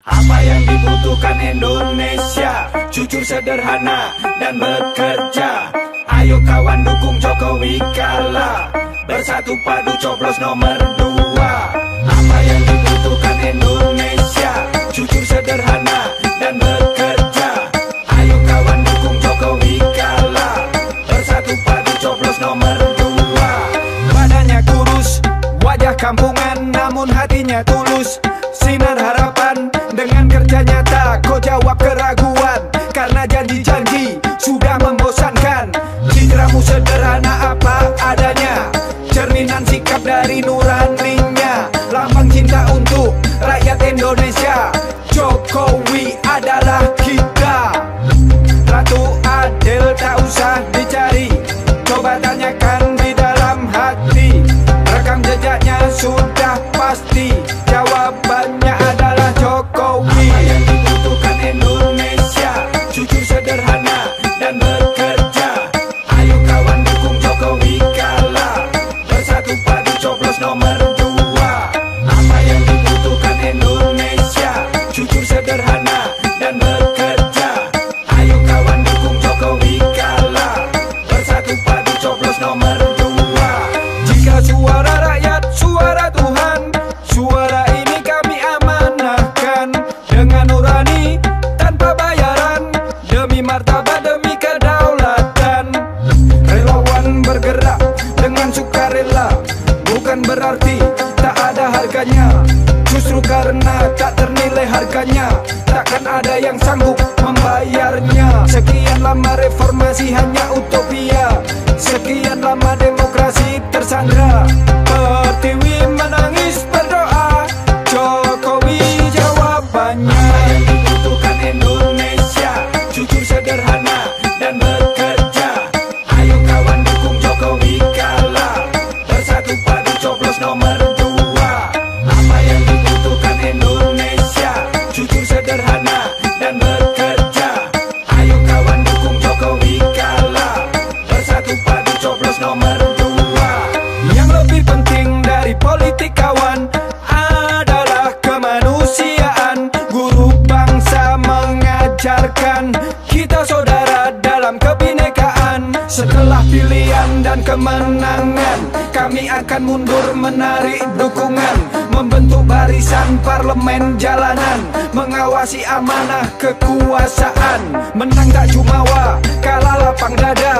Apa yang dibutuhkan Indonesia? Jujur sederhana dan bekerja. Ayo kawan dukung Jokowi kala. Bersatu padu coblos nomor dua. Apa yang dibutuhkan Indonesia? Jujur sederhana dan bekerja. Ayo kawan dukung Jokowi kala. Bersatu padu coblos nomor dua. Badannya kurus, wajah kampungan Namun hatinya tulus. Sinar harapan sederhana dan bekerja. Ayo kawan dukung Jokowi kala Bersatu padu coblos nomor Justru karena tak ternilai harganya Takkan ada yang sanggup membayarnya. Sekian lama reformasi dan kemenangan. Kami akan mundur menarik dukungan Membentuk barisan parlemen jalanan Mengawasi amanah kekuasaan. Menang tak jumawa, kalah lapang dada